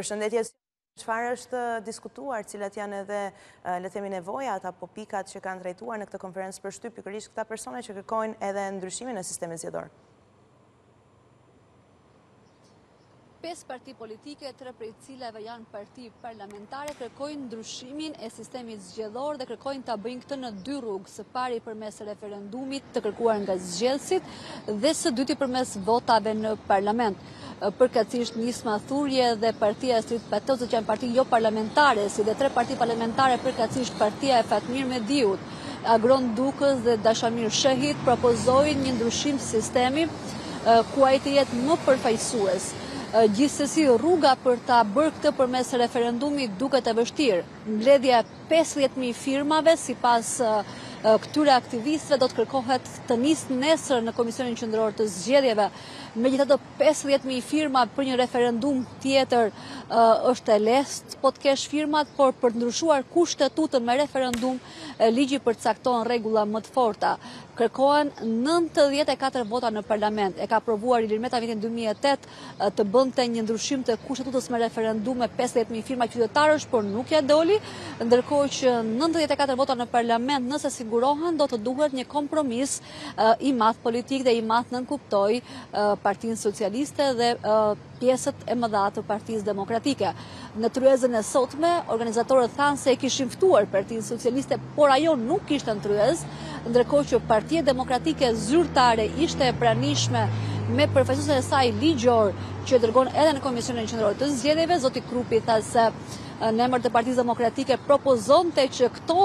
Përshëndetje, çfarë është diskutuar, cilat janë edhe, le të themi, nevojat apo pikat që kanë trajtuar në këtë konferencë për shtyp pikërisht këta persona që kërkojnë edhe ndryshimin e sistemit zgjedhor? Pesë parti politike, tre prej të cilave janë parti parlamentare, kërkojnë ndryshimin e sistemit zgjedhor dhe kërkojnë ta bëjnë këtë në dy rrugë. së pari përmes referendumit të kërkuar nga zgjedhësit dhe së dyti përmes votave në parlament. Përkatësisht Nisma Thurje dhe Partia e Endrit Patozit që janë parti jo parlamentare, si dhe tre parti parlamentare përkatësisht Partia e Fatmir Mediut, Agron Dukës dhe Dashamir Shehit propozojnë një ndryshim sistemi ku ai të jetë më përfaqësues. Gjithsesi rruga për ta bërë këtë përmes referendumit duket e vështirë. Mbledhja e pesëdhjetë mijë firmave sipas këtyre aktivistëve do të kërkohet të nisë nesër në Komisionin Qendror të Zgjedhjeve. Megjithatë, pesëdhjetë mijë firma për një referendum tjetër është e lehtë, po të kesh firmat, por për të ndryshuar kushtetutën me referendum, ligji përcakton rregulla më të forta. Kërkohen nëntëdhjetë e katër vota në parlament. E ka provuar Ilir Meta vitin dy mijë e tetë, të bënte një ndryshim të kushtetutës me referendum me 50.000 firma qytetarësh, por nuk ia doli, ndërkohë që 94 vota në parlament nëse sigurohen do të duhet një kompromis i madh politik dhe i madh nënkuptoj Partinë Socialiste dhe pjesët e mëdha të Partisë Demokratike. Në tryezën e sotme, organizatorët thanë se e kishin ftuar Partinë Socialiste, por ajo nuk ishte në tryezë, ndërkohë që Partia Demokratike zyrtare ishte e pranishme me përfaqësuesin e saj ligjor që e dërgon edhe në Komisionin Qendror të Zgjedhjeve, zoti Krupi tha se në emër të Partisë Demokratike propozonte që këto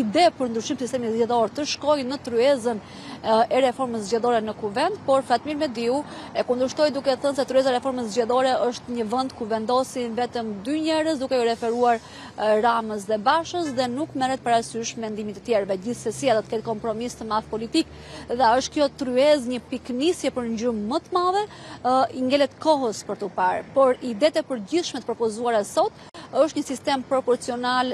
ide për ndryshim të sistemit zgjedhor të shkojnë në tryezën e reformës zgjedhore në kuvend, por Fatmir Mediu e kundërshtoi duke thënë se tryeza e reformës zgjedhore është një vend ku vendosin vetëm dy njerëz duke iu referuar Ramës dhe Bashës dhe nuk merret parasysh mendimi i të tjerëve. Gjithsesi a do të ketë kompromis të madh politik dhe a është kjo tryez një pikënisje për një gjë më të madhe, i ngelet kohës për t'u parë. Por, idetë e përgjithshme të propozuara sot, është një sistem proporcional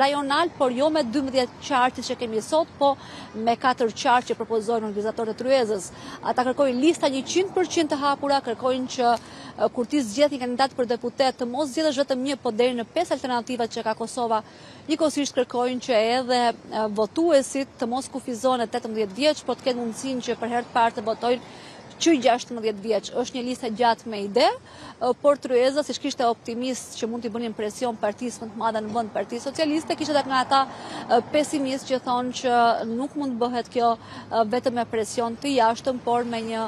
rajonal, por jo me 12 qarqet që kemi sot, po me 4 qarqet që propozojnë organizatorët e tryezës. Ata kërkojnë lista 100% të hapura, kërkojnë që kur ti zgjedh një kandidat për deputet të mos zgjedhësh vetëm një, po deri në 5 alternativat që ka Kosova, njëkohësisht kërkojnë që edhe votuesit të mos kufizohen 18 vjeç, por të kenë mundësinë që për herë të parë të votojnë që 16 vjeç. Është një listë e gjatë me ide. por tryeza siç kishte optimist që mund t'i bënin presion partisë më të madhe në vend Partisë Socialiste, kishte edhe nga ata pesimist që thonë që nuk mund të bëhet kjo vetëm me presion të jashtëm, por me një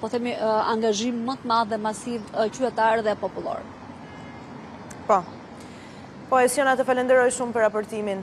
po themi angazhim më të madh dhe masiv qytetar dhe popullor. Po. Po, Esiona të falenderoj shumë për raportimin.